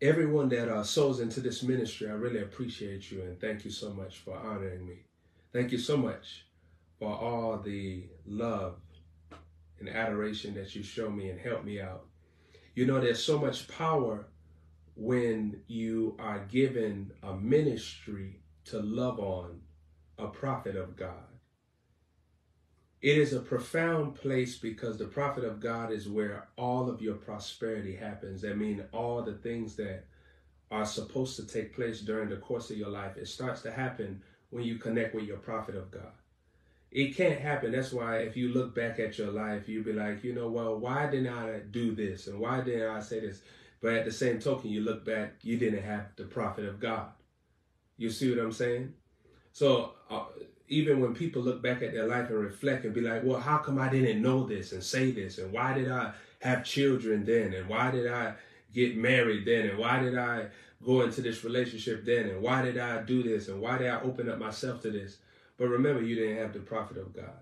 everyone that uh, sows into this ministry, I really appreciate you and thank you so much for honoring me. Thank you so much for all the love and adoration that you show me and help me out. You know, there's so much power when you are given a ministry to love on a prophet of God. It is a profound place because the prophet of God is where all of your prosperity happens. I mean, all the things that are supposed to take place during the course of your life, it starts to happen when you connect with your prophet of God. It can't happen. That's why if you look back at your life, you'll be like, you know, well, why didn't I do this? And why didn't I say this? But at the same token, you look back, you didn't have the prophet of God. You see what I'm saying? So uh, even when people look back at their life and reflect and be like, well, how come I didn't know this and say this? And why did I have children then? And why did I get married then? And why did I go into this relationship then? And why did I do this? And why did I open up myself to this? But remember, you didn't have the prophet of God.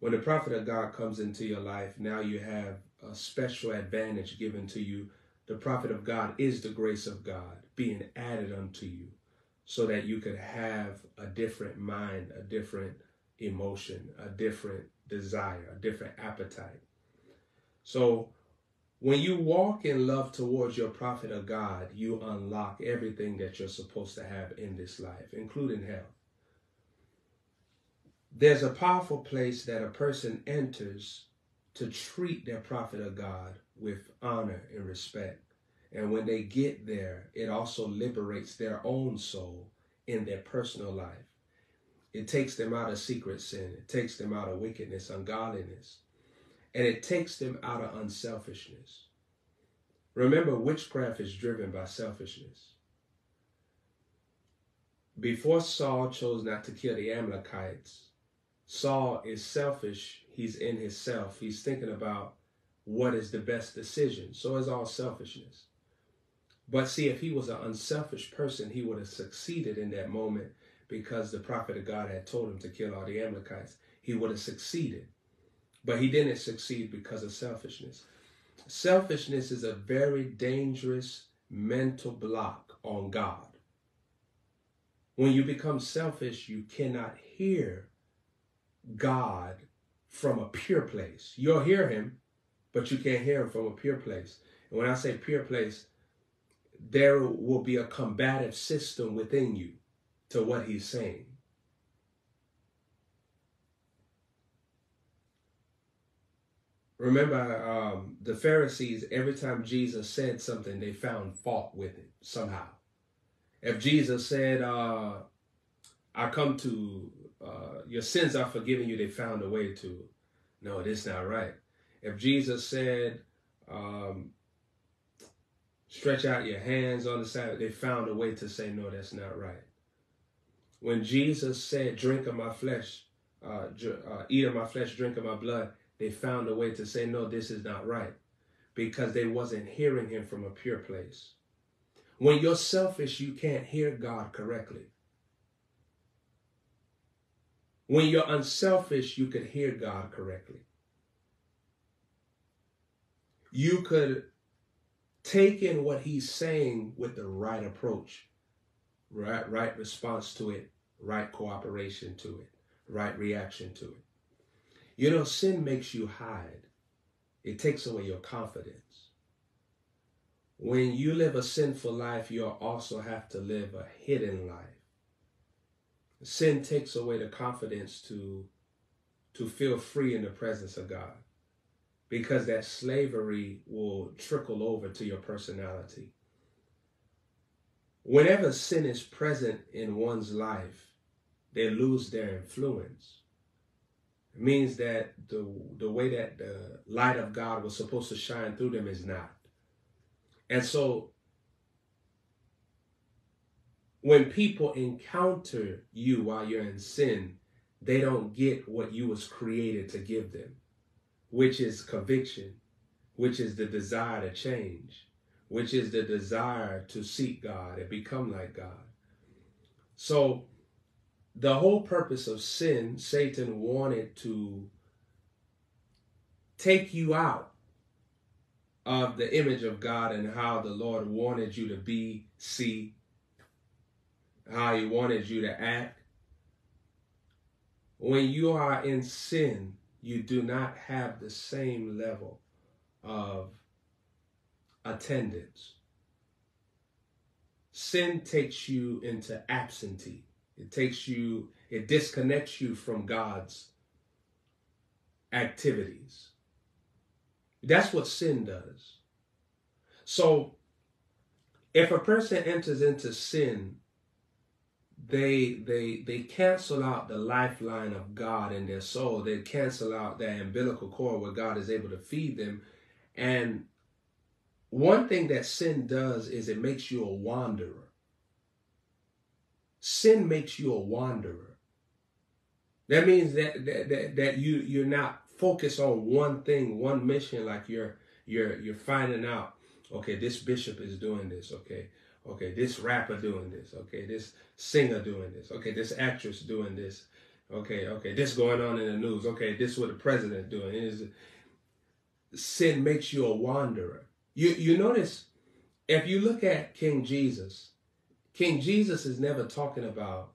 When the prophet of God comes into your life, now you have a special advantage given to you. The prophet of God is the grace of God being added unto you so that you could have a different mind, a different emotion, a different desire, a different appetite. So when you walk in love towards your prophet of God, you unlock everything that you're supposed to have in this life, including health. There's a powerful place that a person enters to treat their prophet of God with honor and respect. And when they get there, it also liberates their own soul in their personal life. It takes them out of secret sin. It takes them out of wickedness, ungodliness. And it takes them out of unselfishness. Remember, witchcraft is driven by selfishness. Before Saul chose not to kill the Amalekites, Saul is selfish. He's in his self. He's thinking about what is the best decision. So it's all selfishness. But see, if he was an unselfish person, he would have succeeded in that moment because the prophet of God had told him to kill all the Amalekites. He would have succeeded. But he didn't succeed because of selfishness. Selfishness is a very dangerous mental block on God. When you become selfish, you cannot hear God from a pure place. You'll hear him, but you can't hear him from a pure place. And when I say pure place, there will be a combative system within you to what he's saying. Remember, um, the Pharisees, every time Jesus said something, they found fault with it somehow. If Jesus said, uh, I come to, uh, your sins are forgiven you, they found a way to, no, this not right. If Jesus said, um, stretch out your hands on the side. They found a way to say, no, that's not right. When Jesus said, drink of my flesh, uh, uh, eat of my flesh, drink of my blood, they found a way to say, no, this is not right. Because they wasn't hearing him from a pure place. When you're selfish, you can't hear God correctly. When you're unselfish, you could hear God correctly. You could take in what he's saying with the right approach, right, right response to it, right cooperation to it, right reaction to it. You know, sin makes you hide. It takes away your confidence. When you live a sinful life, you'll also have to live a hidden life. Sin takes away the confidence to, to feel free in the presence of God because that slavery will trickle over to your personality. Whenever sin is present in one's life, they lose their influence. It means that the, the way that the light of God was supposed to shine through them is not. And so when people encounter you while you're in sin, they don't get what you was created to give them which is conviction, which is the desire to change, which is the desire to seek God and become like God. So, the whole purpose of sin, Satan wanted to take you out of the image of God and how the Lord wanted you to be, see, how He wanted you to act. When you are in sin, you do not have the same level of attendance. Sin takes you into absentee. It takes you, it disconnects you from God's activities. That's what sin does. So if a person enters into sin, they they they cancel out the lifeline of God in their soul. They cancel out that umbilical cord where God is able to feed them. And one thing that sin does is it makes you a wanderer. Sin makes you a wanderer. That means that that, that, that you you're not focus on one thing, one mission, like you're you're you're finding out, okay, this bishop is doing this, okay, okay, this rapper doing this, okay, this singer doing this, okay, this actress doing this, okay, okay, this going on in the news, okay, this what the president doing. Is sin makes you a wanderer. You you notice if you look at King Jesus, King Jesus is never talking about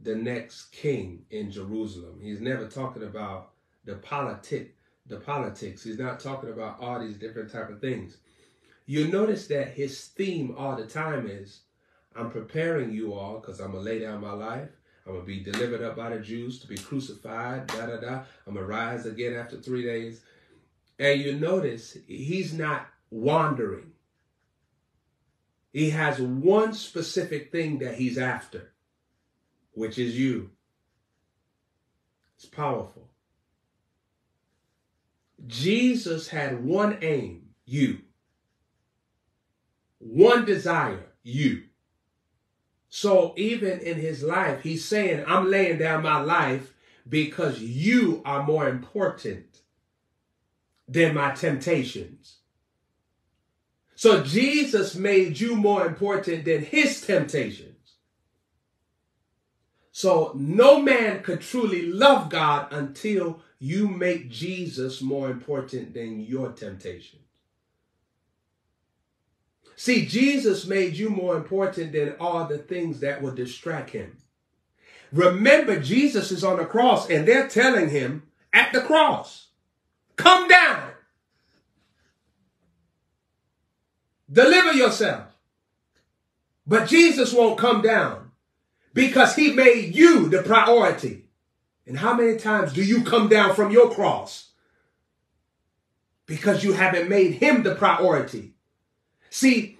the next king in Jerusalem. He's never talking about the politic, the politics. He's not talking about all these different type of things. You notice that his theme all the time is, I'm preparing you all because I'm gonna lay down my life. I'm gonna be delivered up by the Jews to be crucified. Da da da. I'm gonna rise again after three days. And you notice he's not wandering. He has one specific thing that he's after, which is you. It's powerful. Jesus had one aim, you. One desire, you. So even in his life, he's saying, I'm laying down my life because you are more important than my temptations. So Jesus made you more important than his temptations. So no man could truly love God until you make Jesus more important than your temptations. See, Jesus made you more important than all the things that will distract him. Remember, Jesus is on the cross and they're telling him at the cross, come down. Deliver yourself. But Jesus won't come down because he made you the priority. And how many times do you come down from your cross? Because you haven't made him the priority. See,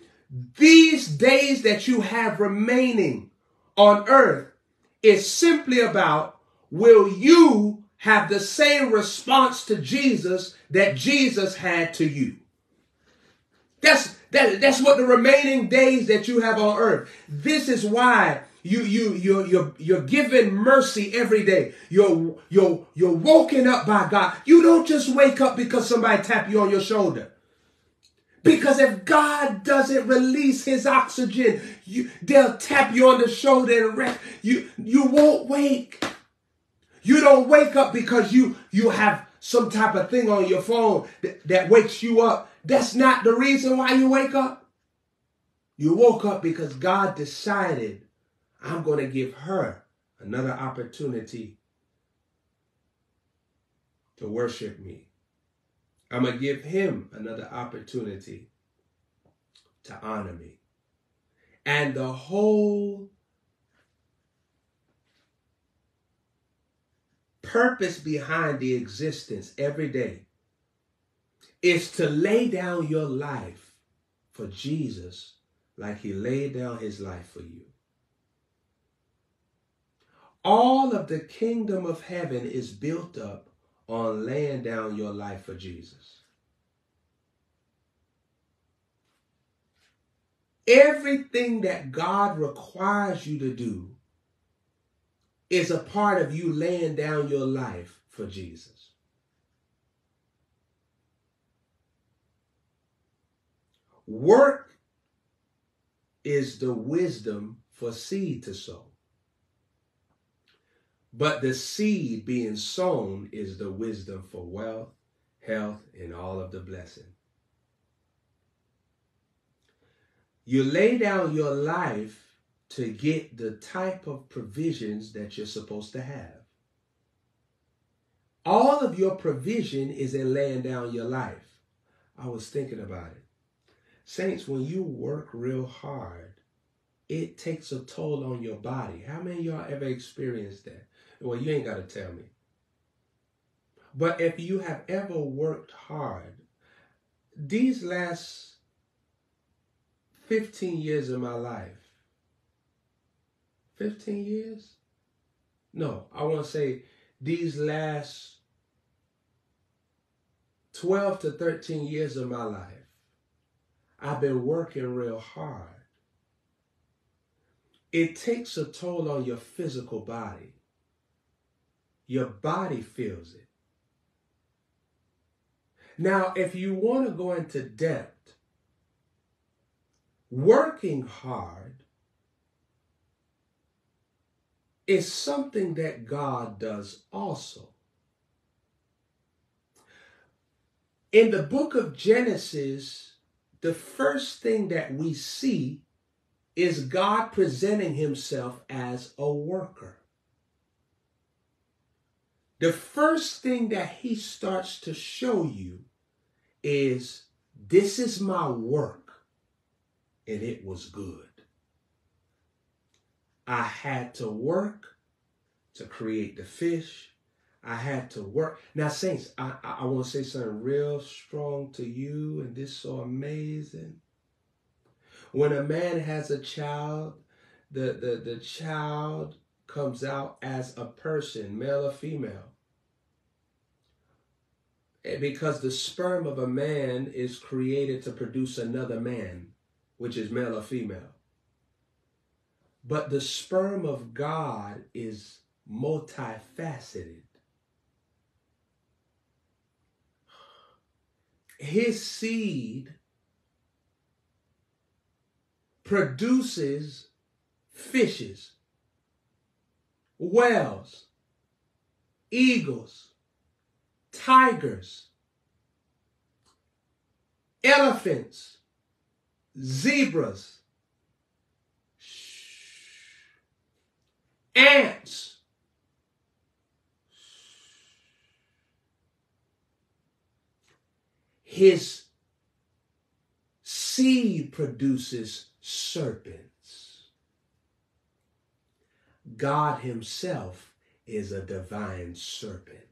these days that you have remaining on earth is simply about will you have the same response to Jesus that Jesus had to you? That's that, that's what the remaining days that you have on earth. This is why you you you you're you're given mercy every day. You're you're you're woken up by God. You don't just wake up because somebody tap you on your shoulder. Because if God doesn't release his oxygen, you, they'll tap you on the shoulder and rest. You, you won't wake. You don't wake up because you, you have some type of thing on your phone that, that wakes you up. That's not the reason why you wake up. You woke up because God decided I'm going to give her another opportunity to worship me. I'm going to give him another opportunity to honor me. And the whole purpose behind the existence every day is to lay down your life for Jesus like he laid down his life for you. All of the kingdom of heaven is built up on laying down your life for Jesus. Everything that God requires you to do is a part of you laying down your life for Jesus. Work is the wisdom for seed to sow. But the seed being sown is the wisdom for wealth, health, and all of the blessing. You lay down your life to get the type of provisions that you're supposed to have. All of your provision is in laying down your life. I was thinking about it. Saints, when you work real hard, it takes a toll on your body. How many y'all ever experienced that? Well, you ain't got to tell me. But if you have ever worked hard, these last 15 years of my life, 15 years? No, I want to say these last 12 to 13 years of my life, I've been working real hard. It takes a toll on your physical body. Your body feels it. Now, if you want to go into depth, working hard is something that God does also. In the book of Genesis, the first thing that we see is God presenting himself as a worker. The first thing that he starts to show you is this is my work and it was good. I had to work to create the fish. I had to work. Now, saints, I, I, I want to say something real strong to you, and this is so amazing. When a man has a child, the, the, the child comes out as a person, male or female. Eh, because the sperm of a man is created to produce another man, which is male or female. But the sperm of God is multifaceted. His seed produces fishes, whales, eagles, tigers, elephants, zebras, ants. His seed produces serpents. God Himself is a divine serpent.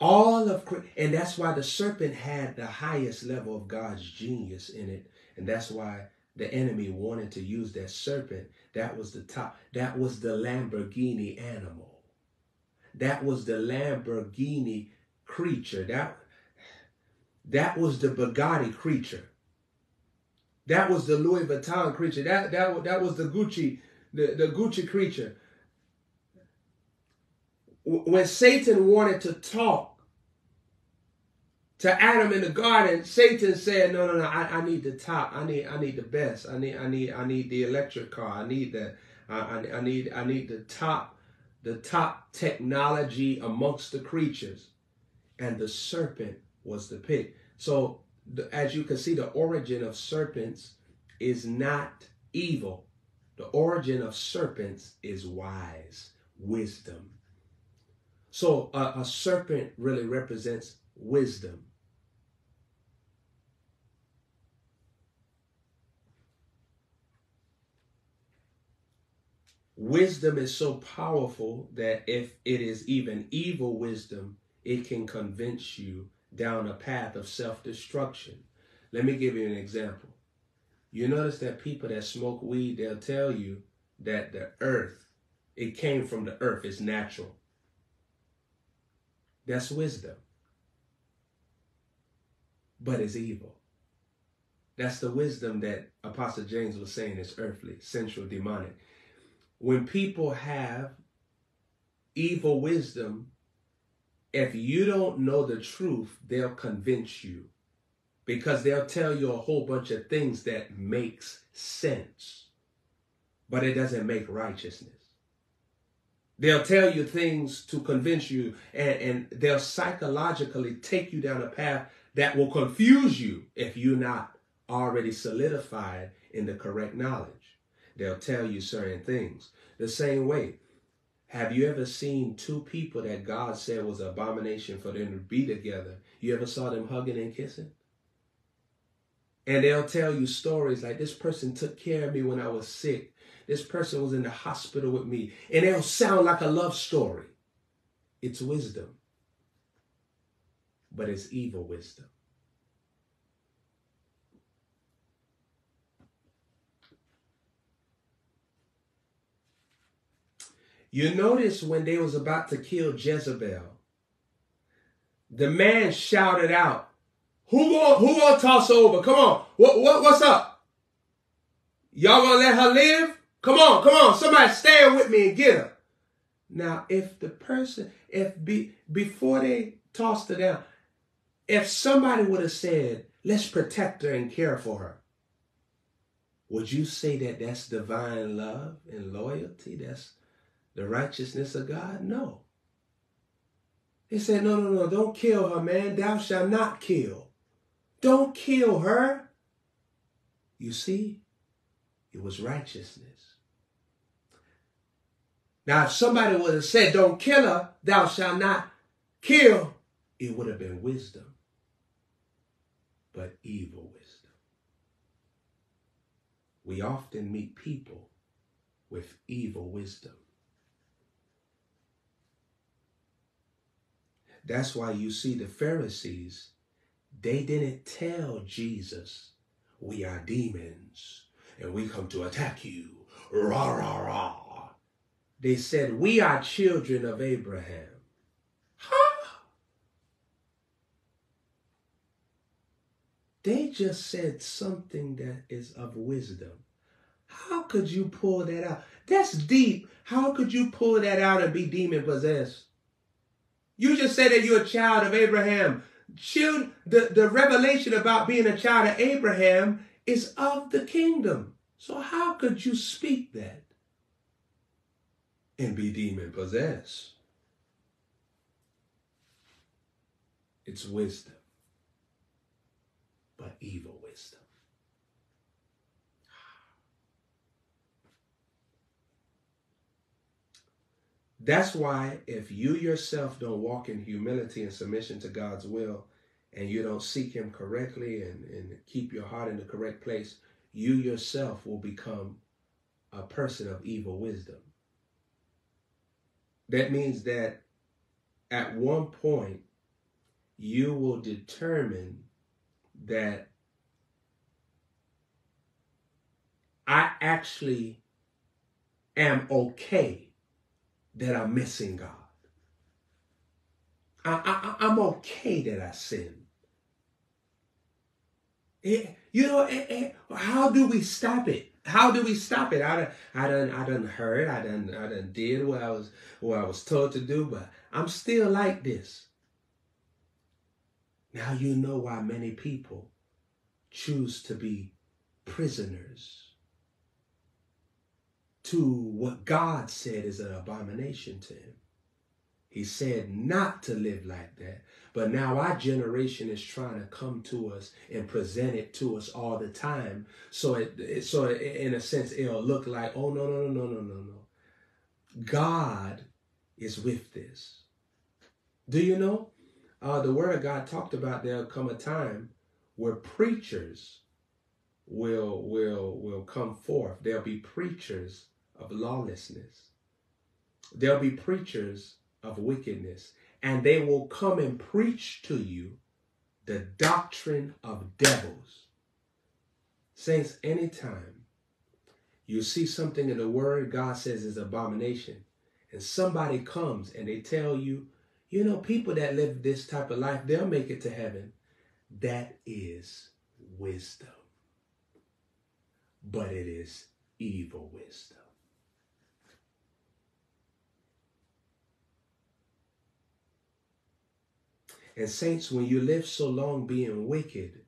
All of and that's why the serpent had the highest level of God's genius in it, and that's why the enemy wanted to use that serpent. That was the top. That was the Lamborghini animal. That was the Lamborghini creature. That that was the Bugatti creature. That was the Louis Vuitton creature. That that that was the Gucci the, the Gucci creature. When Satan wanted to talk to Adam in the garden, Satan said, "No, no, no. I, I need the top. I need, I need the best. I need, I need, I need the electric car. I need the, I, I, need, I need the top, the top technology amongst the creatures." And the serpent was the pig. So, the, as you can see, the origin of serpents is not evil. The origin of serpents is wise, wisdom. So, uh, a serpent really represents wisdom. Wisdom is so powerful that if it is even evil wisdom, it can convince you down a path of self destruction. Let me give you an example. You notice that people that smoke weed, they'll tell you that the earth, it came from the earth, it's natural. That's wisdom. But it's evil. That's the wisdom that Apostle James was saying is earthly, sensual, demonic when people have evil wisdom, if you don't know the truth, they'll convince you because they'll tell you a whole bunch of things that makes sense, but it doesn't make righteousness. They'll tell you things to convince you, and, and they'll psychologically take you down a path that will confuse you if you're not already solidified in the correct knowledge. They'll tell you certain things. The same way, have you ever seen two people that God said was an abomination for them to be together? You ever saw them hugging and kissing? And they'll tell you stories like this person took care of me when I was sick. This person was in the hospital with me. And it'll sound like a love story. It's wisdom, but it's evil wisdom. You notice when they was about to kill Jezebel, the man shouted out, who going who gonna toss over? Come on. What, what what's up? Y'all gonna let her live? Come on, come on. Somebody stand with me and get her. Now, if the person, if be before they tossed her down, if somebody would have said, let's protect her and care for her, would you say that that's divine love and loyalty? That's the righteousness of God? No. He said, no, no, no, don't kill her, man. Thou shalt not kill. Don't kill her. You see, it was righteousness. Now, if somebody would have said, Don't kill her, thou shalt not kill, it would have been wisdom, but evil wisdom. We often meet people with evil wisdom. That's why you see the Pharisees, they didn't tell Jesus, We are demons and we come to attack you. Rah, rah, rah. They said, We are children of Abraham. Huh? They just said something that is of wisdom. How could you pull that out? That's deep. How could you pull that out and be demon possessed? You just said that you're a child of Abraham. Child, the, the revelation about being a child of Abraham is of the kingdom. So how could you speak that and be demon possessed? It's wisdom, but evil wisdom. That's why if you yourself don't walk in humility and submission to God's will, and you don't seek Him correctly and, and keep your heart in the correct place, you yourself will become a person of evil wisdom. That means that at one point, you will determine that I actually am okay that I'm missing God. I, I, I'm okay that I sin. It, you know, it, it, how do we stop it? How do we stop it? I done, I done, I done heard, I done, I done did what I was, what I was told to do, but I'm still like this. Now you know why many people choose to be prisoners to what God said is an abomination to him. He said not to live like that. But now our generation is trying to come to us and present it to us all the time. So it, so in a sense it'll look like, oh no, no, no, no, no, no, no. God is with this. Do you know? Uh, the word of God talked about there'll come a time where preachers will will will come forth. There'll be preachers of lawlessness. There'll be preachers of wickedness and they will come and preach to you the doctrine of devils. Saints, anytime you see something in the word God says is abomination, and somebody comes and they tell you, you know, people that live this type of life, they'll make it to heaven. That is wisdom. But it is evil wisdom. And saints, when you live so long being wicked,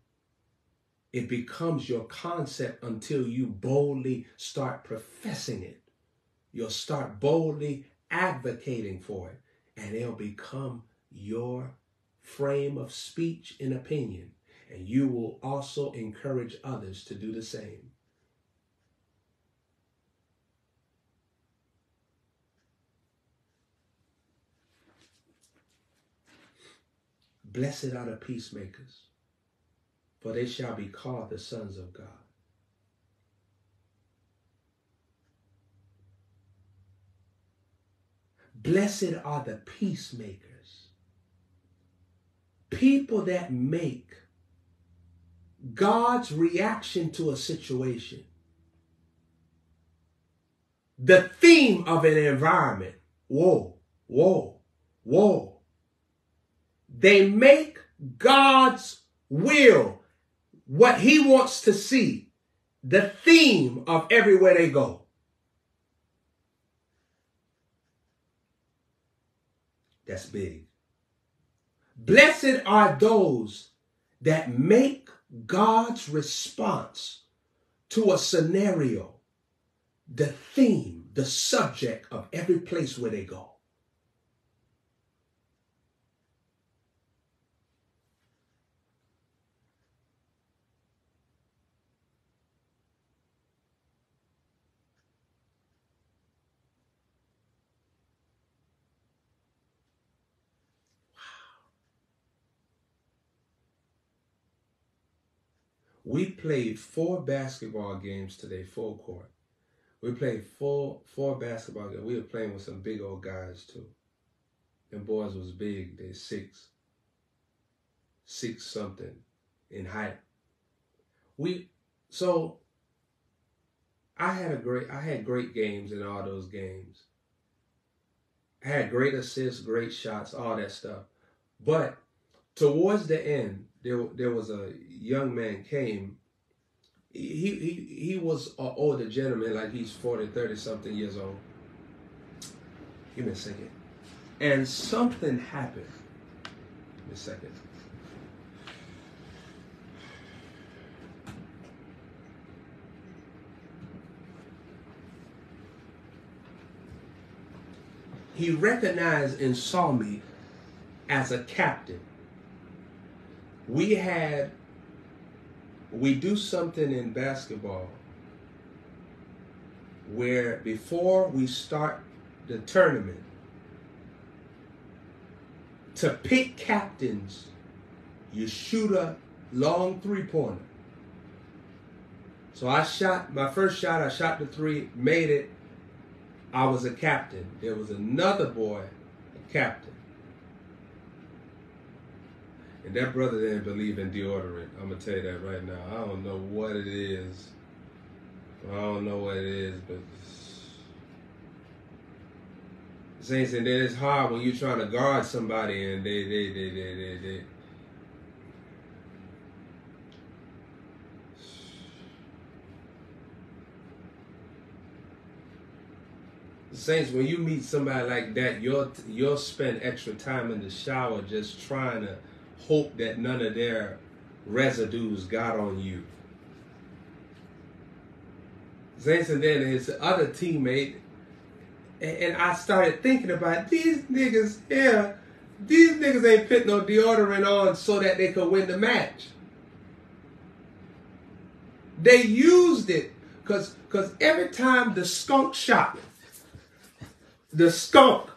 it becomes your concept until you boldly start professing it. You'll start boldly advocating for it, and it'll become your frame of speech and opinion. And you will also encourage others to do the same. Blessed are the peacemakers, for they shall be called the sons of God. Blessed are the peacemakers, people that make God's reaction to a situation the theme of an environment. Whoa, whoa, whoa. They make God's will, what He wants to see, the theme of everywhere they go. That's big. Blessed are those that make God's response to a scenario the theme, the subject of every place where they go. We played four basketball games today, full court. We played four four basketball games. We were playing with some big old guys too. And boys was big. They six, six something in height. We so I had a great I had great games in all those games. I had great assists, great shots, all that stuff. But towards the end, there there was a young man came. He he he was an older gentleman, like he's 40, 30 something years old. Give me a second. And something happened. Give me a second. He recognized and saw me as a captain we had we do something in basketball where before we start the tournament to pick captains you shoot a long three pointer so i shot my first shot i shot the three made it. I was a captain. There was another boy a captain and that brother didn't believe in deodorant. I'm gonna tell you that right now. I don't know what it is. I don't know what it is, but Saints, and then it's hard when you're trying to guard somebody and they they they they they, they Saints, when you meet somebody like that, you'll you'll spend extra time in the shower just trying to hope that none of their residues got on you. Zanson then his other teammate, and I started thinking about these niggas here. These niggas ain't put no deodorant on so that they could win the match. They used it because because every time the skunk shot, the skunk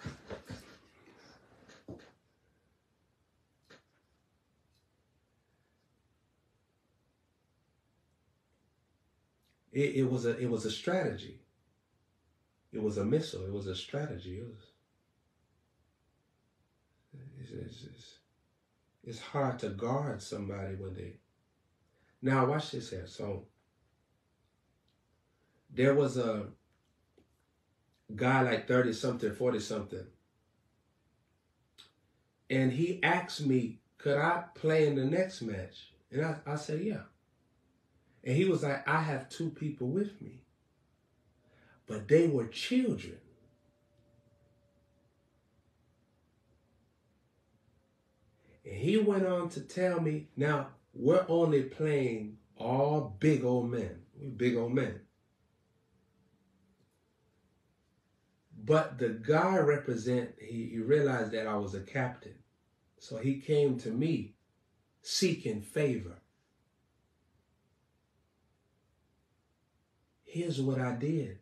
It, it was a it was a strategy. It was a missile. It was a strategy. It was. It's, it's, it's, it's hard to guard somebody when they. Now watch this here. So. There was a guy like 30 something, 40 something. And he asked me, could I play in the next match? And I, I said, yeah. And he was like, I have two people with me. But they were children. And he went on to tell me, now we're only playing all big old men. We're big old men. But the guy represent he, he realized that I was a captain. So he came to me seeking favor. Here's what I did.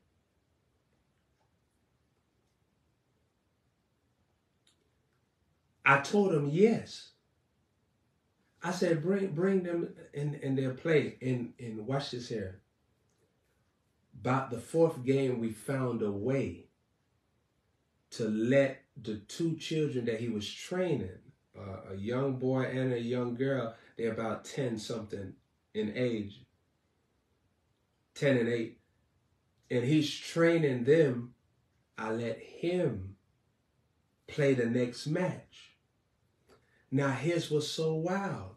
I told him yes. I said, bring bring them in, in their play. And, and watch this here. About the fourth game, we found a way to let the two children that he was training, uh, a young boy and a young girl, they're about 10 something in age, 10 and 8. And he's training them. I let him play the next match. Now, his was so wild.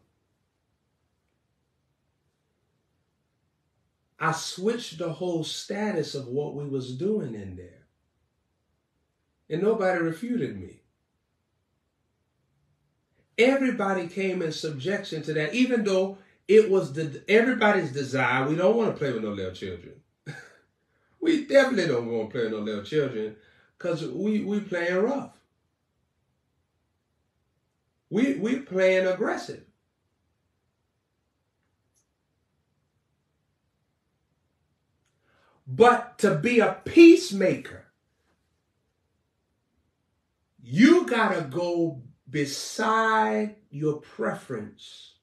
I switched the whole status of what we was doing in there. And nobody refuted me. Everybody came in subjection to that, even though it was the everybody's desire. We don't want to play with no little children. We definitely don't want to play no little children because we we playing rough. We we playing aggressive. But to be a peacemaker, you got to go beside your preference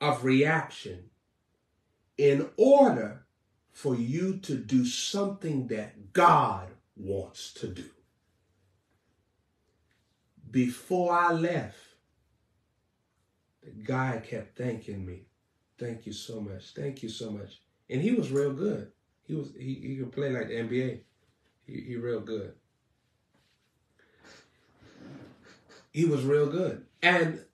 of reaction in order for you to do something that God wants to do. Before I left, the guy kept thanking me. Thank you so much. Thank you so much. And he was real good. He was he, he could play like the NBA. He, he real good. He was real good. And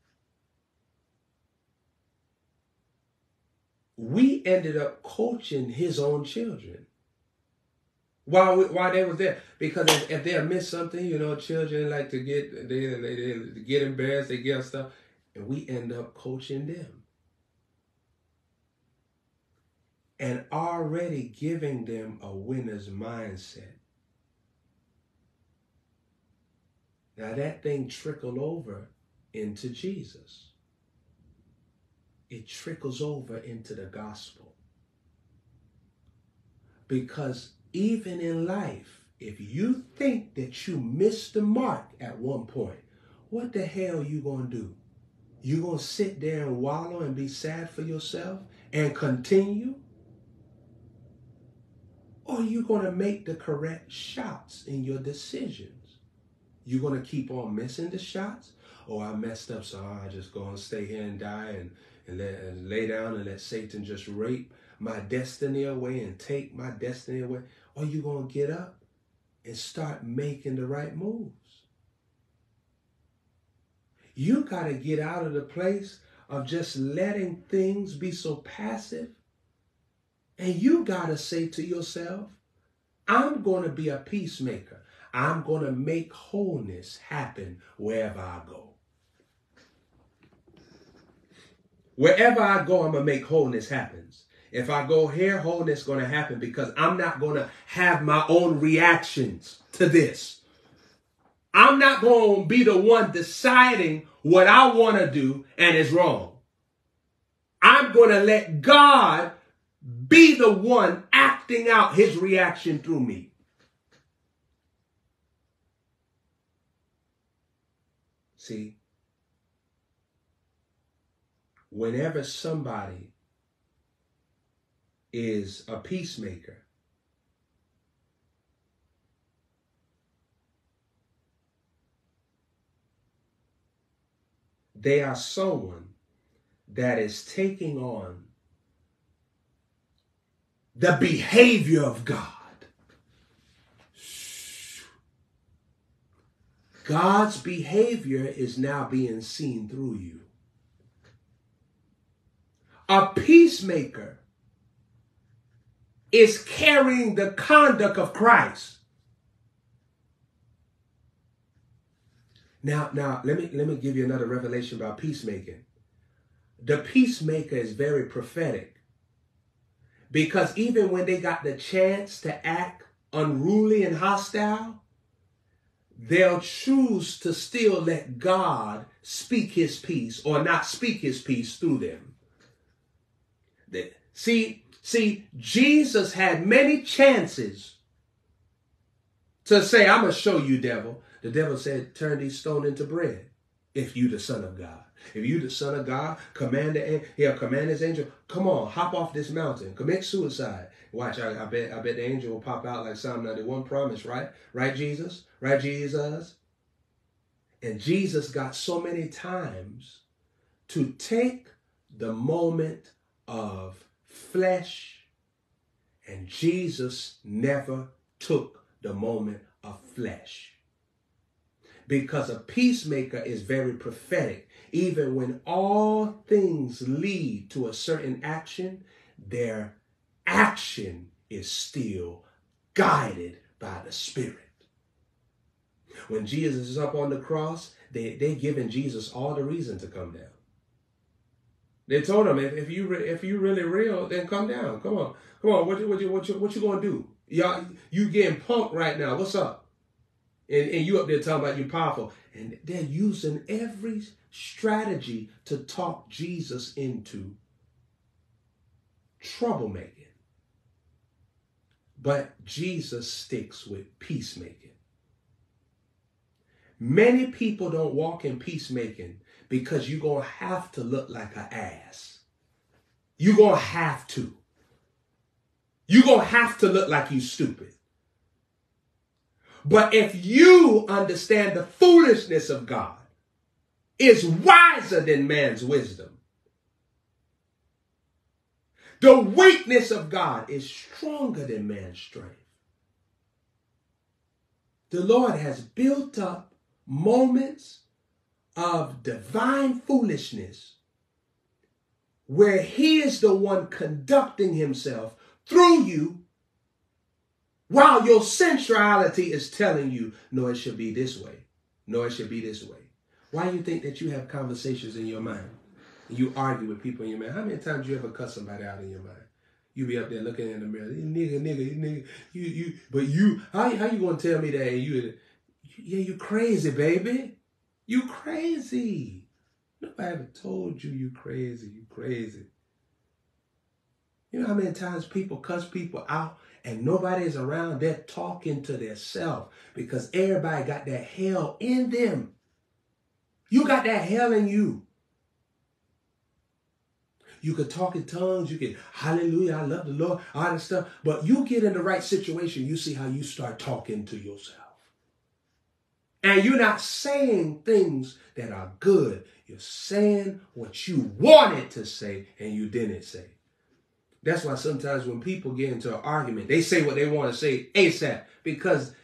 we ended up coaching his own children while we, while they was there because if, if they miss something, you know, children like to get they, they, they get embarrassed, they get stuff, and we end up coaching them. and already giving them a winner's mindset. Now that thing trickled over into Jesus. It trickles over into the gospel. Because even in life, if you think that you missed the mark at one point, what the hell you going to do? You going to sit there and wallow and be sad for yourself and continue? Or you going to make the correct shots in your decisions? You going to keep on missing the shots? Oh, I messed up, so I just go and stay here and die and, and, let, lay down and let Satan just rape my destiny away and take my destiny away? Or you going to get up and start making the right moves? You got to get out of the place of just letting things be so passive and you got to say to yourself, I'm going to be a peacemaker. I'm going to make wholeness happen wherever I go. Wherever I go, I'm going to make wholeness happen. If I go here, wholeness going to happen because I'm not going to have my own reactions to this. I'm not going to be the one deciding what I want to do and is wrong. I'm going to let God be the one acting out his reaction through me. See, whenever somebody is a peacemaker, they are someone that is taking on the behavior of God. God's behavior is now being seen through you. A peacemaker is carrying the conduct of Christ. Now, now let me let me give you another revelation about peacemaking. The peacemaker is very prophetic. Because even when they got the chance to act unruly and hostile, they'll choose to still let God speak his peace or not speak his peace through them. See, see, Jesus had many chances to say, I'm going to show you, devil. The devil said, turn these stone into bread if you the son of God. If you the son of God, command the he'll command his angel, come on, hop off this mountain, commit suicide. Watch, I, I bet I bet the angel will pop out like Psalm 91 promise, right? Right, Jesus? Right, Jesus? And Jesus got so many times to take the moment of flesh, and Jesus never took the moment of flesh. Because a peacemaker is very prophetic. Even when all things lead to a certain action, their action is still guided by the Spirit. When Jesus is up on the cross, they, they giving Jesus all the reason to come down. They told him, if, if you if you really real, then come down. Come on, come on. What you what you what you what you gonna do? Y'all, you getting punked right now. What's up? And and you up there talking about you powerful, and they're using every strategy to talk Jesus into troublemaking. But Jesus sticks with peacemaking. Many people don't walk in peacemaking because you're going to have to look like an ass. You're going to have to. You're going to have to look like you stupid. But if you understand the foolishness of God is wiser than man's wisdom, the weakness of God is stronger than man's strength. The Lord has built up moments of divine foolishness where he is the one conducting himself through you while your sensuality is telling you, no, it should be this way. No, it should be this way. Why do you think that you have conversations in your mind? You argue with people in your mind. How many times you ever cuss somebody out in your mind? You be up there looking in the mirror, nigga, nigga, nigga, you, you, but you, how, how you gonna tell me that? You, yeah, you crazy, baby. You crazy. Nobody ever told you you crazy. You crazy. You know how many times people cuss people out and nobody is around? They're talking to themselves because everybody got that hell in them. You got that hell in you. You could talk in tongues. You can hallelujah, I love the Lord, all that stuff. But you get in the right situation, you see how you start talking to yourself. And you're not saying things that are good. You're saying what you wanted to say and you didn't say. That's why sometimes when people get into an argument, they say what they want to say ASAP because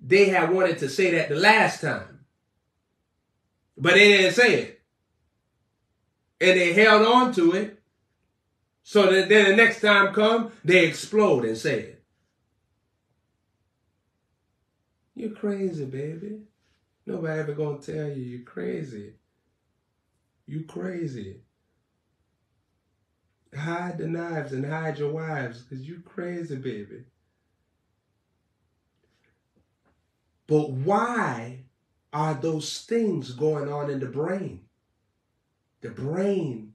they had wanted to say that the last time. But they didn't say it. And they held on to it. So that then the next time come, they explode and say it. You're crazy, baby. Nobody ever gonna tell you you're crazy. You crazy. Hide the knives and hide your wives, because you crazy, baby. But why are those things going on in the brain? The brain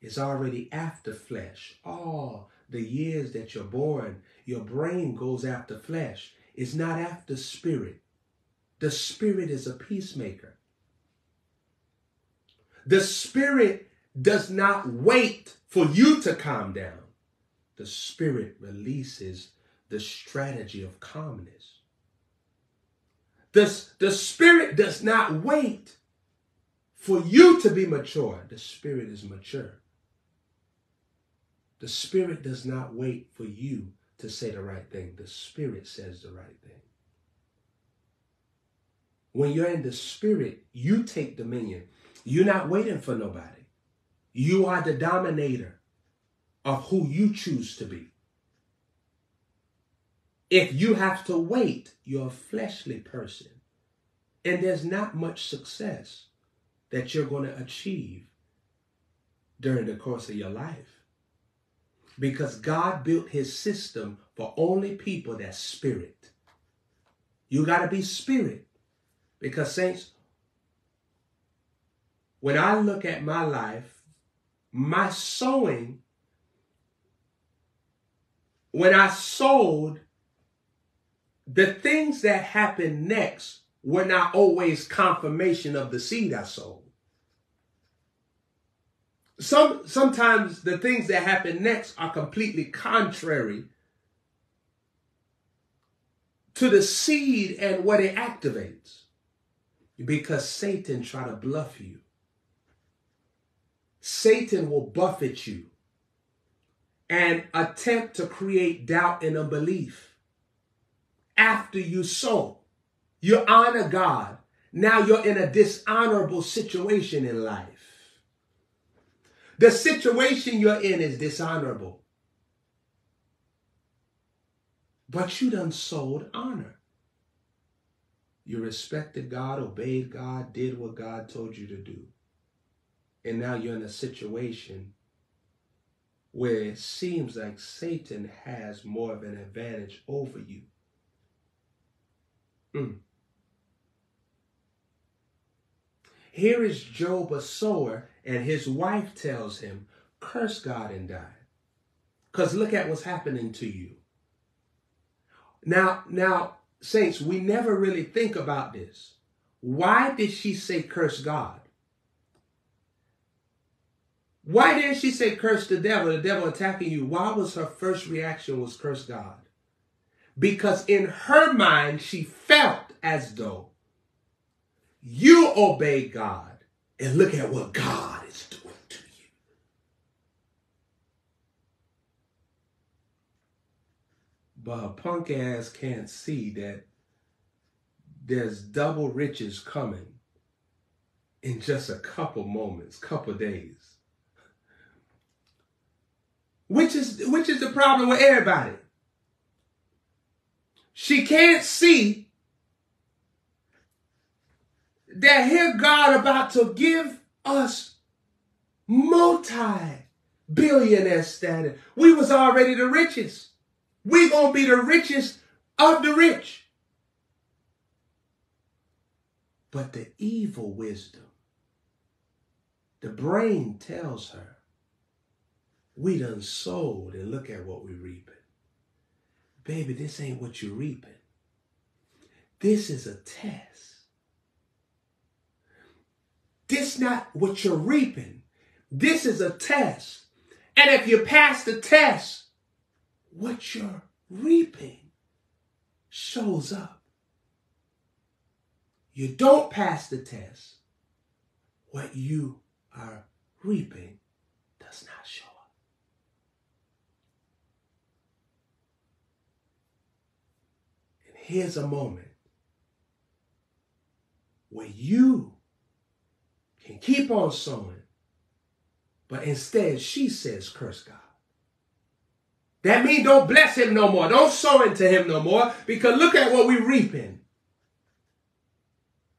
is already after flesh. All the years that you're born, your brain goes after flesh. It's not after spirit. The Spirit is a peacemaker. The Spirit does not wait for you to calm down. The Spirit releases the strategy of calmness. The, the Spirit does not wait for you to be mature. The Spirit is mature. The Spirit does not wait for you to say the right thing. The Spirit says the right thing. When you're in the spirit, you take dominion. You're not waiting for nobody. You are the dominator of who you choose to be. If you have to wait, you're a fleshly person. And there's not much success that you're going to achieve during the course of your life. Because God built his system for only people that spirit. You got to be spirit. Because, saints, when I look at my life, my sowing, when I sowed, the things that happened next were not always confirmation of the seed I sowed. Some sometimes the things that happen next are completely contrary to the seed and what it activates. Because Satan try to bluff you. Satan will buffet you and attempt to create doubt and unbelief after you sow. You honor God. Now you're in a dishonorable situation in life. The situation you're in is dishonorable. But you done sold honor. You respected God, obeyed God, did what God told you to do. And now you're in a situation where it seems like Satan has more of an advantage over you. Mm. Here is Job a sower, and his wife tells him, curse God and die. Because look at what's happening to you. Now, now, saints, we never really think about this. Why did she say curse God? Why didn't she say curse the devil, the devil attacking you? Why was her first reaction was curse God? Because in her mind, she felt as though you obey God and look at what God is doing to you. But a punk ass can't see that there's double riches coming in just a couple moments, couple days. Which is which is the problem with everybody. She can't see that here God about to give us multi-billionaire status. We was already the richest. We gonna be the richest of the rich. But the evil wisdom, the brain tells her, we done sold and look at what we reaping. Baby, this ain't what you're reaping. This is a test. This not what you're reaping. This is a test. And if you pass the test, what you're reaping shows up. You don't pass the test, what you are reaping does not show up. And here's a moment where you can keep on sowing. But instead, she says, curse God. That means don't bless him no more. Don't sow into him no more because look at what we're reaping.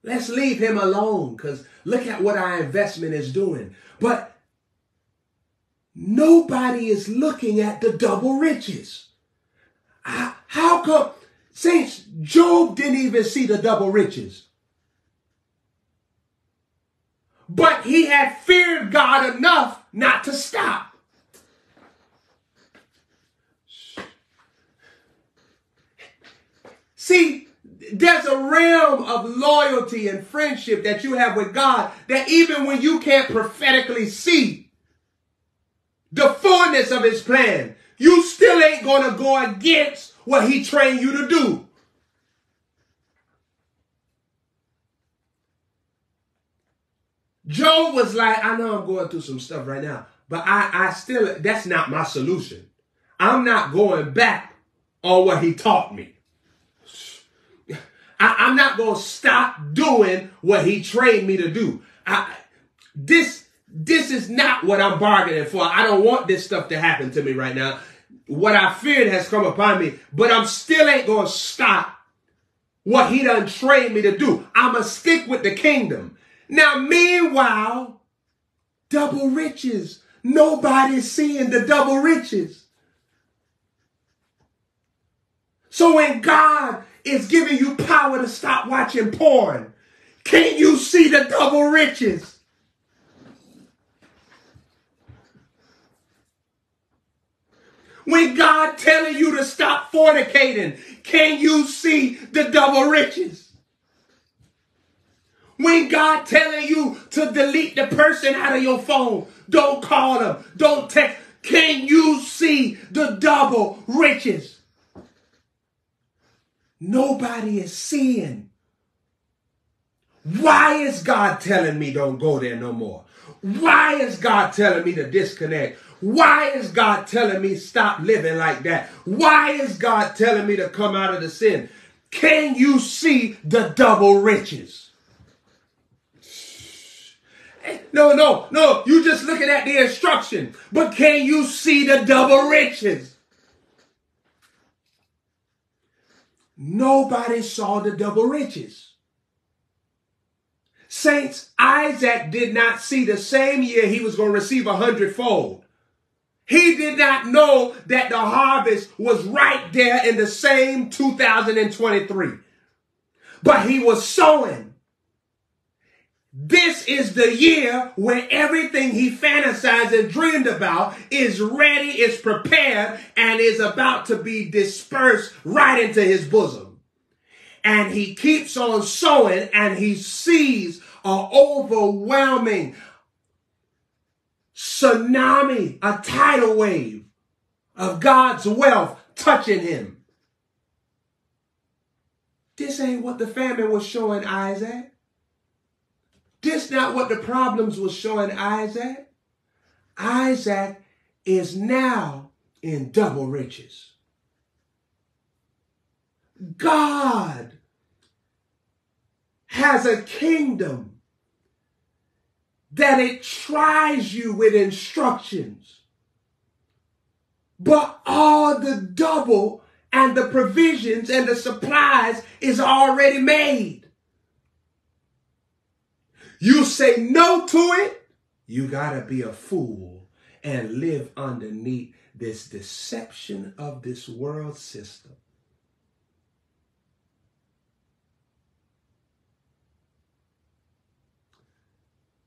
Let's leave him alone because look at what our investment is doing. But nobody is looking at the double riches. How come, saints, Job didn't even see the double riches. but he had feared God enough not to stop. See, there's a realm of loyalty and friendship that you have with God that even when you can't prophetically see the fullness of his plan, you still ain't going to go against what he trained you to do. Job was like, I know I'm going through some stuff right now, but I, I still, that's not my solution. I'm not going back on what he taught me. I, am not going to stop doing what he trained me to do. I, this, this is not what I'm bargaining for. I don't want this stuff to happen to me right now. What I feared has come upon me, but I'm still ain't going to stop what he done trained me to do. I'm going to stick with the kingdom. Now, meanwhile, double riches. Nobody's seeing the double riches. So when God is giving you power to stop watching porn, Can't you see the double riches? When God telling you to stop fornicating, can you see the double riches? When God telling you to delete the person out of your phone, don't call them, don't text, can you see the double riches? Nobody is seeing. Why is God telling me don't go there no more? Why is God telling me to disconnect? Why is God telling me stop living like that? Why is God telling me to come out of the sin? Can you see the double riches? No, no, no. You just looking at the instruction. But can you see the double riches? Nobody saw the double riches. Saints, Isaac did not see the same year he was going to receive a hundredfold. He did not know that the harvest was right there in the same 2023. But he was sowing. This is the year where everything he fantasized and dreamed about is ready, is prepared, and is about to be dispersed right into his bosom. And he keeps on sowing and he sees an overwhelming tsunami, a tidal wave of God's wealth touching him. This ain't what the famine was showing Isaac. This not what the problems was showing Isaac. Isaac is now in double riches. God has a kingdom that it tries you with instructions. But all the double and the provisions and the supplies is already made. You say no to it, you gotta be a fool and live underneath this deception of this world system.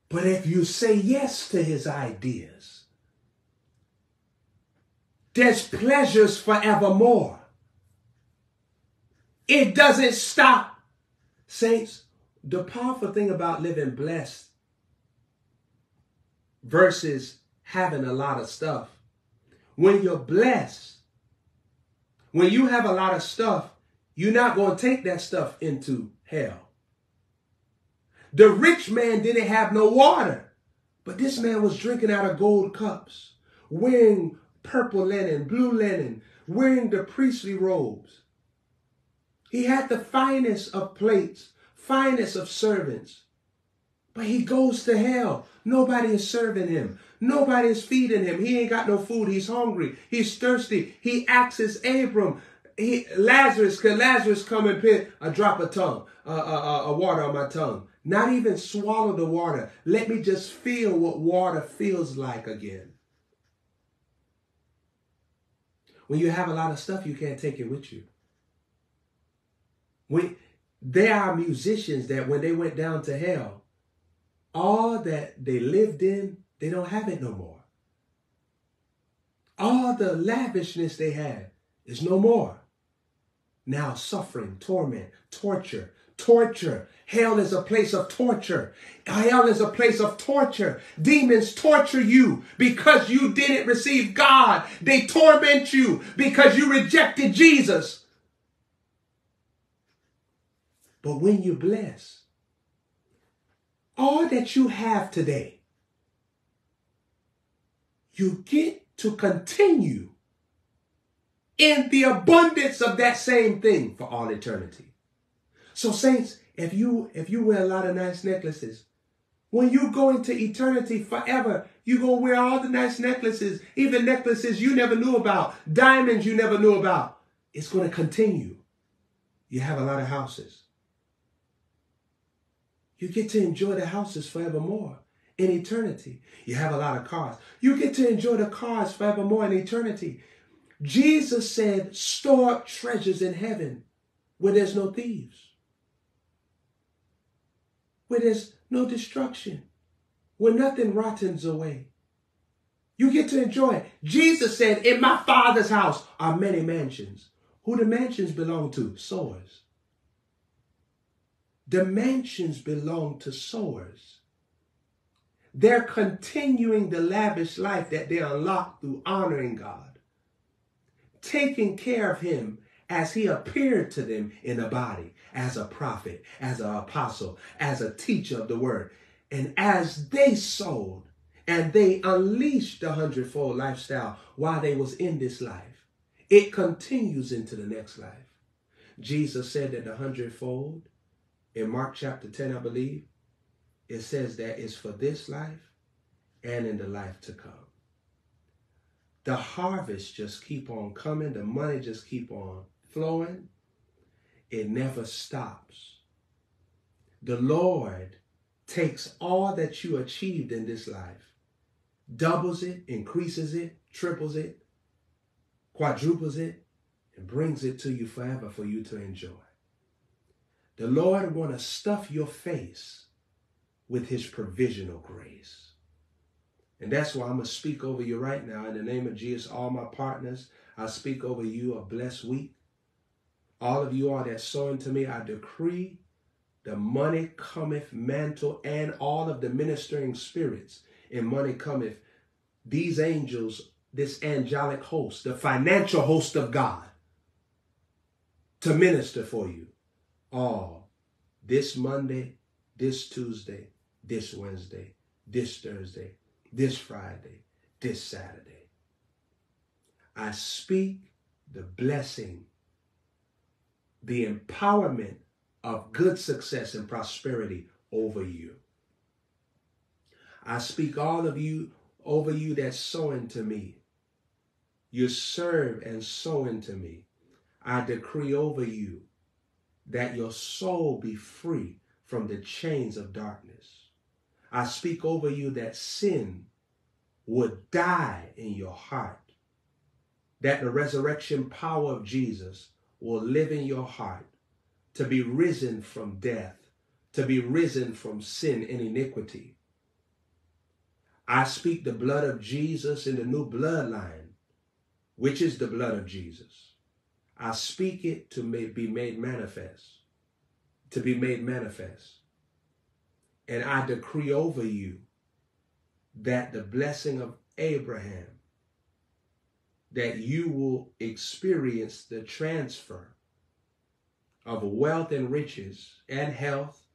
But if you say yes to his ideas, there's pleasures forevermore. It doesn't stop. Saints, the powerful thing about living blessed versus having a lot of stuff, when you're blessed, when you have a lot of stuff, you're not going to take that stuff into hell. The rich man didn't have no water, but this man was drinking out of gold cups, wearing purple linen, blue linen, wearing the priestly robes. He had the finest of plates, finest of servants. But he goes to hell. Nobody is serving him. Nobody is feeding him. He ain't got no food. He's hungry. He's thirsty. He asks Abram, he, Lazarus, can Lazarus come and put a drop of tongue, uh, uh, uh, water on my tongue? Not even swallow the water. Let me just feel what water feels like again. When you have a lot of stuff, you can't take it with you. When there are musicians that when they went down to hell, all that they lived in, they don't have it no more. All the lavishness they had is no more. Now suffering, torment, torture, torture. Hell is a place of torture. Hell is a place of torture. Demons torture you because you didn't receive God. They torment you because you rejected Jesus. But when you bless, all that you have today, you get to continue in the abundance of that same thing for all eternity. So saints, if you if you wear a lot of nice necklaces, when you go into eternity forever, you're gonna wear all the nice necklaces, even necklaces you never knew about, diamonds you never knew about. It's gonna continue. You have a lot of houses. You get to enjoy the houses forevermore in eternity. You have a lot of cars. You get to enjoy the cars forevermore in eternity. Jesus said, store treasures in heaven where there's no thieves, where there's no destruction, where nothing rottens away. You get to enjoy it. Jesus said, In my Father's house are many mansions. Who the mansions belong to? Sowers. The mansions belong to sowers. They're continuing the lavish life that they unlocked through honoring God, taking care of Him as He appeared to them in a body, as a prophet, as an apostle, as a teacher of the word. And as they sowed, and they unleashed the hundredfold lifestyle while they was in this life. It continues into the next life. Jesus said that the hundredfold in Mark chapter 10, I believe, it says that it's for this life and in the life to come. The harvest just keep on coming, the money just keep on flowing. It never stops. The Lord takes all that you achieved in this life doubles it, increases it, triples it, quadruples it, and brings it to you forever for you to enjoy. The Lord want to stuff your face with his provisional grace. And that's why I'm going to speak over you right now in the name of Jesus. All my partners, I speak over you a blessed week. All of you all that sowing to me, I decree the money cometh mantle and all of the ministering spirits and money cometh. These angels, this angelic host, the financial host of God, to minister for you all this Monday, this Tuesday, this Wednesday, this Thursday, this Friday, this Saturday. I speak the blessing, the empowerment of good success and prosperity over you. I speak all of you over you that sow into me. You serve and sow into me. I decree over you that your soul be free from the chains of darkness. I speak over you that sin would die in your heart, that the resurrection power of Jesus will live in your heart to be risen from death, to be risen from sin and iniquity, I speak the blood of Jesus in the new bloodline, which is the blood of Jesus. I speak it to be made manifest, to be made manifest. And I decree over you that the blessing of Abraham, that you will experience the transfer of wealth and riches and health,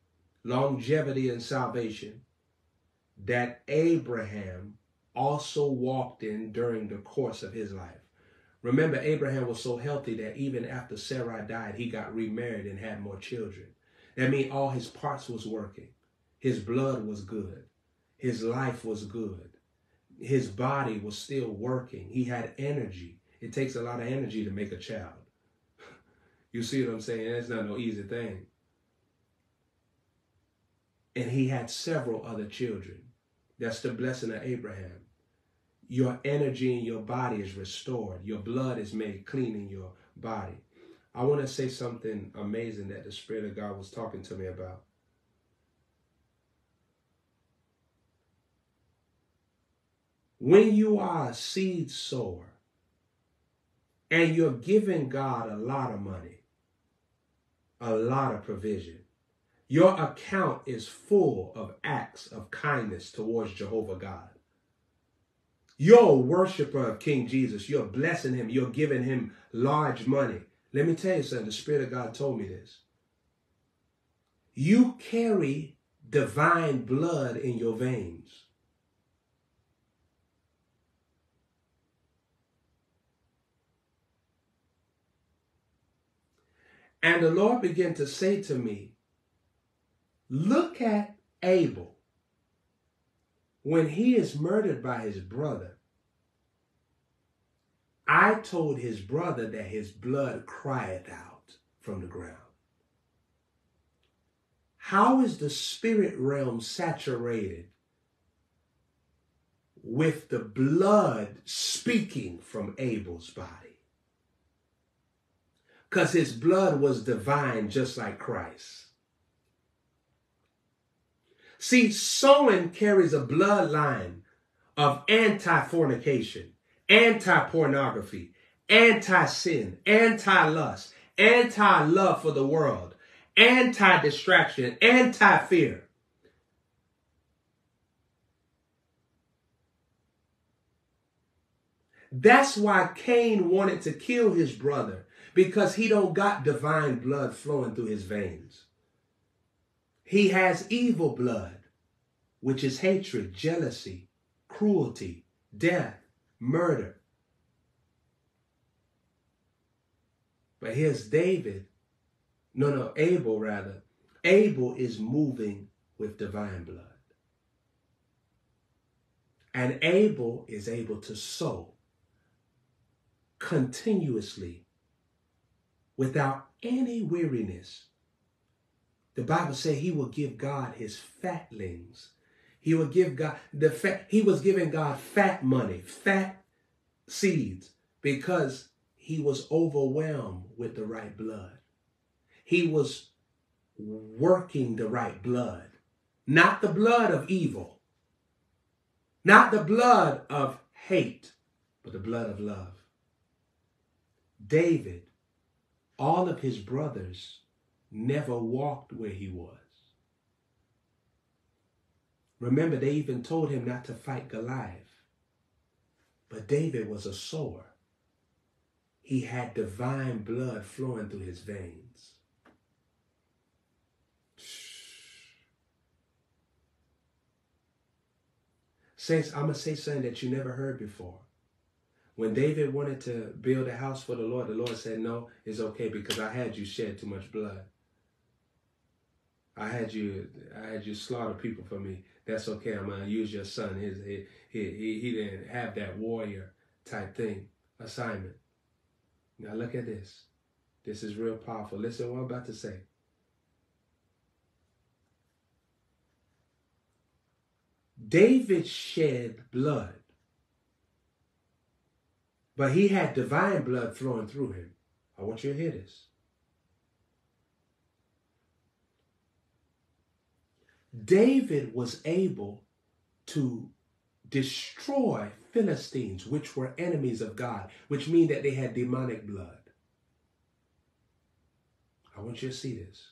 longevity and salvation that Abraham also walked in during the course of his life. Remember, Abraham was so healthy that even after Sarah died, he got remarried and had more children. That means all his parts was working. His blood was good. His life was good. His body was still working. He had energy. It takes a lot of energy to make a child. you see what I'm saying? That's not no easy thing. And he had several other children. That's the blessing of Abraham. Your energy in your body is restored. Your blood is made clean in your body. I want to say something amazing that the Spirit of God was talking to me about. When you are a seed sower and you're giving God a lot of money, a lot of provision, your account is full of acts of kindness towards Jehovah God. You're a worshiper of King Jesus. You're blessing him. You're giving him large money. Let me tell you something. The Spirit of God told me this. You carry divine blood in your veins. And the Lord began to say to me, Look at Abel when he is murdered by his brother. I told his brother that his blood cried out from the ground. How is the spirit realm saturated with the blood speaking from Abel's body? because his blood was divine, just like Christ. See, sowing carries a bloodline of anti fornication, anti pornography, anti sin, anti lust, anti love for the world, anti distraction, anti fear. That's why Cain wanted to kill his brother because he don't got divine blood flowing through his veins. He has evil blood, which is hatred, jealousy, cruelty, death, murder. But here's David. No, no, Abel rather. Abel is moving with divine blood. And Abel is able to sow continuously without any weariness. The Bible says he will give God his fatlings. He will give God the fat, he was giving God fat money, fat seeds, because he was overwhelmed with the right blood. He was working the right blood, not the blood of evil, not the blood of hate, but the blood of love. David, all of his brothers never walked where he was. Remember, they even told him not to fight Goliath. But David was a sower. He had divine blood flowing through his veins. Saints, I'm going to say something that you never heard before. When David wanted to build a house for the Lord, the Lord said, No, it's okay because I had you shed too much blood. I had you I had you slaughter people for me. That's okay. I'm gonna use your son. His he he he didn't have that warrior type thing assignment. Now look at this. This is real powerful. Listen what I'm about to say. David shed blood but he had divine blood flowing through him. I want you to hear this. David was able to destroy Philistines, which were enemies of God, which mean that they had demonic blood. I want you to see this.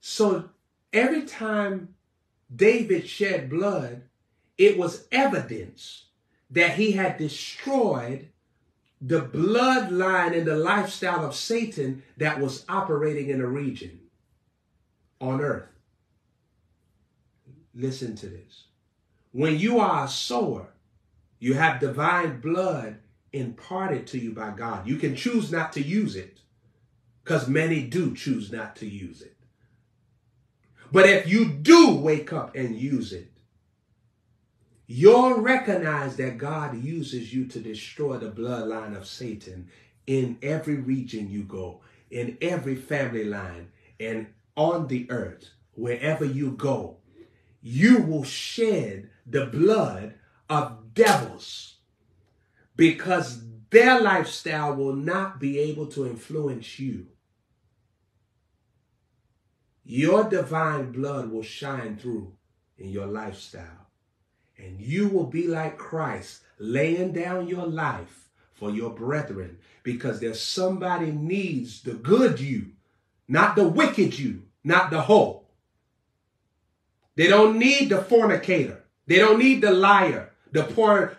So every time David shed blood, it was evidence that he had destroyed the bloodline and the lifestyle of Satan that was operating in a region on earth. Listen to this. When you are a sower, you have divine blood imparted to you by God. You can choose not to use it because many do choose not to use it. But if you do wake up and use it, You'll recognize that God uses you to destroy the bloodline of Satan in every region you go, in every family line, and on the earth, wherever you go. You will shed the blood of devils because their lifestyle will not be able to influence you. Your divine blood will shine through in your lifestyle and you will be like Christ, laying down your life for your brethren, because there's somebody needs the good you, not the wicked you, not the whole. They don't need the fornicator. They don't need the liar, the porn,